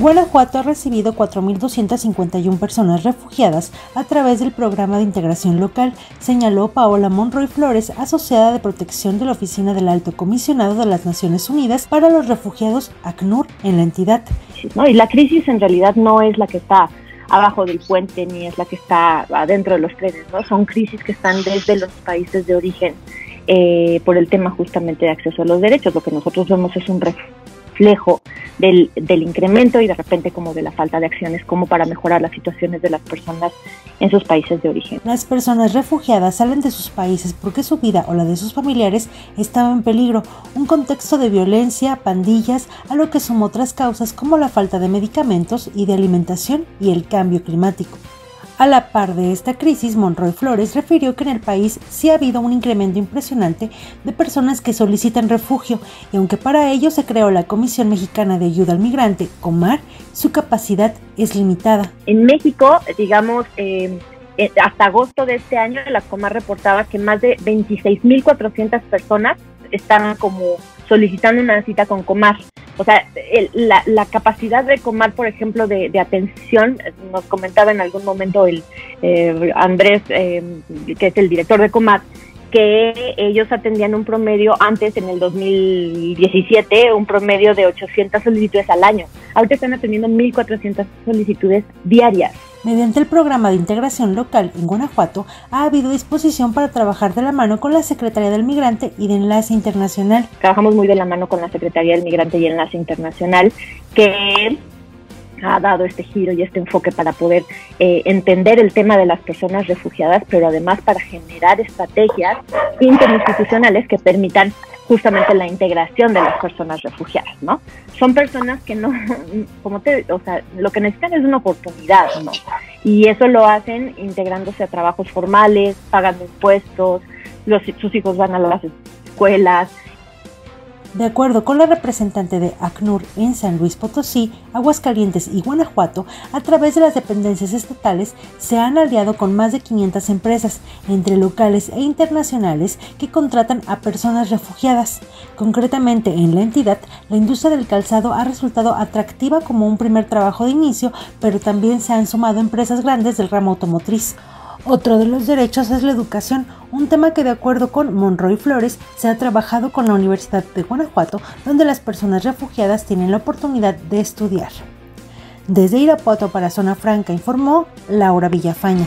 Guanajuato ha recibido 4.251 personas refugiadas a través del programa de integración local, señaló Paola Monroy Flores, asociada de protección de la Oficina del Alto Comisionado de las Naciones Unidas para los Refugiados, ACNUR, en la entidad. ¿no? Y la crisis en realidad no es la que está abajo del puente ni es la que está adentro de los trenes, ¿no? Son crisis que están desde los países de origen eh, por el tema justamente de acceso a los derechos. Lo que nosotros vemos es un reflejo del, del, incremento y de repente como de la falta de acciones como para mejorar las situaciones de las personas en sus países de origen. Las personas refugiadas salen de sus países porque su vida o la de sus familiares estaba en peligro, un contexto de violencia, pandillas, a lo que sumó otras causas como la falta de medicamentos y de alimentación y el cambio climático. A la par de esta crisis, Monroy Flores refirió que en el país sí ha habido un incremento impresionante de personas que solicitan refugio y aunque para ello se creó la Comisión Mexicana de Ayuda al Migrante, COMAR, su capacidad es limitada. En México, digamos, eh, eh, hasta agosto de este año, la COMAR reportaba que más de 26.400 personas están como solicitando una cita con Comar. O sea, la, capacidad de Comar, por ejemplo, de, atención, nos comentaba en algún momento el eh, Andrés, eh, que es el director de Comar, que ellos atendían un promedio antes, en el 2017, un promedio de 800 solicitudes al año. Ahorita están atendiendo 1.400 solicitudes diarias. Mediante el programa de integración local en Guanajuato, ha habido disposición para trabajar de la mano con la Secretaría del Migrante y de Enlace Internacional. Trabajamos muy de la mano con la Secretaría del Migrante y Enlace Internacional, que ha dado este giro y este enfoque para poder eh, entender el tema de las personas refugiadas, pero además para generar estrategias interinstitucionales que permitan justamente la integración de las personas refugiadas, ¿no? Son personas que no, como te, o sea, lo que necesitan es una oportunidad, ¿no? Y eso lo hacen integrándose a trabajos formales, pagando impuestos, los, sus hijos van a las escuelas, de acuerdo con la representante de ACNUR en San Luis Potosí, Aguascalientes y Guanajuato, a través de las dependencias estatales se han aliado con más de 500 empresas, entre locales e internacionales, que contratan a personas refugiadas. Concretamente, en la entidad, la industria del calzado ha resultado atractiva como un primer trabajo de inicio, pero también se han sumado empresas grandes del ramo automotriz. Otro de los derechos es la educación, un tema que de acuerdo con Monroy Flores se ha trabajado con la Universidad de Guanajuato, donde las personas refugiadas tienen la oportunidad de estudiar. Desde Irapuato para Zona Franca informó Laura Villafaña.